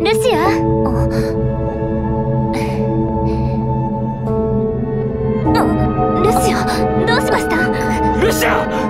ルシア？あルシアどうしました？ルシア！